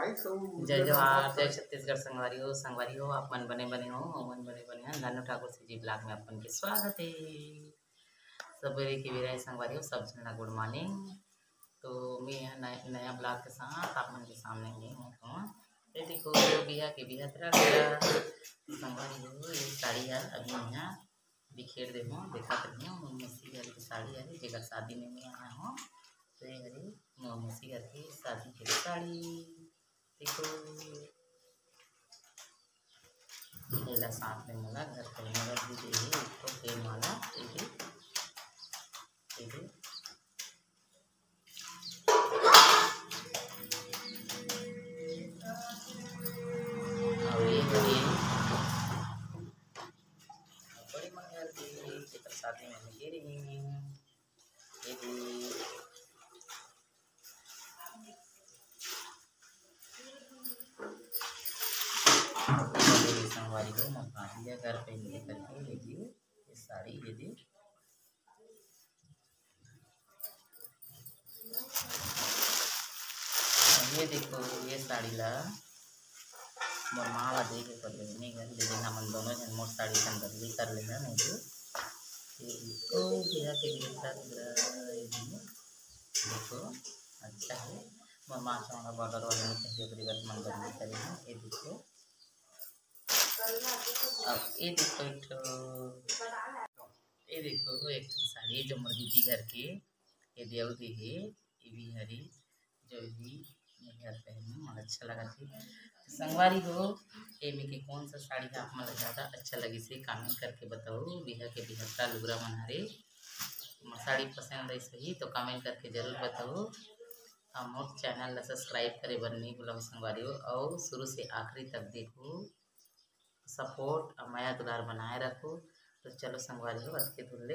जय जवाहर जय छत्तीसगढ़ संगवारी हो संगवारी हो आप मन बने बने हो मन बने बने हैं। नानू ठाकुर से जी ब्लॉग में अपन के स्वागत है। सबेरे की बेरा संगवारी हो सब जन गुड मॉर्निंग। तो मैं यहाँ नया, नया ब्लॉग के साथ आप मन के सामने नहीं हूँ तो ये देखो बिया के बिया तरह संगवारी हो ये साड़ी है अभी यहाँ बिखेर दे हूँ देखा कर हूँ। घर की साड़ी है जेकर शादी में मैं आया हूँ। तो ये हरी मसी घर की शादी की साड़ी। देखो पहला साथ में मला घर पर मदद भी दे इसको प्रेम वाला देखिए देखिए मंगल की जेकर शादी में लगे रही ये भी को मौका दिया घर पे लेकर के लीजिए ये साड़ी लीजिए ये देखो ये साड़ी ला मोर माँ ला दे कर ले नहीं घर ले दोनों जन मोर साड़ी सन बदली कर लेना नहीं तो देखो बिया के लिए देखो अच्छा है मोर माँ चाहूँगा बॉर्डर वाले में करेंगे ये देखो अब ये देखो एक ये देखो एक साड़ी जो मोर दीदी घर के, ये देव दी है, ये भी हरी जो भी घर पहनी मोर अच्छा लगा थी। संगवारी हो, ये में के कौन सा साड़ी आप मतलब ज़्यादा अच्छा लगी से कमेंट करके बताओ बिहा के बिहत्ता लुगरा मनारे मोर साड़ी पसंद है सही तो कमेंट करके ज़रूर बताओ। हम चैनल ला सब्सक्राइब करे बर नहीं भूलो संगवारी हो। और शुरू से आखिरी तक देखो। सपोर्ट और माया दुलार बनाए रखो। तो चलो संगवारी हो आज के धुल्ले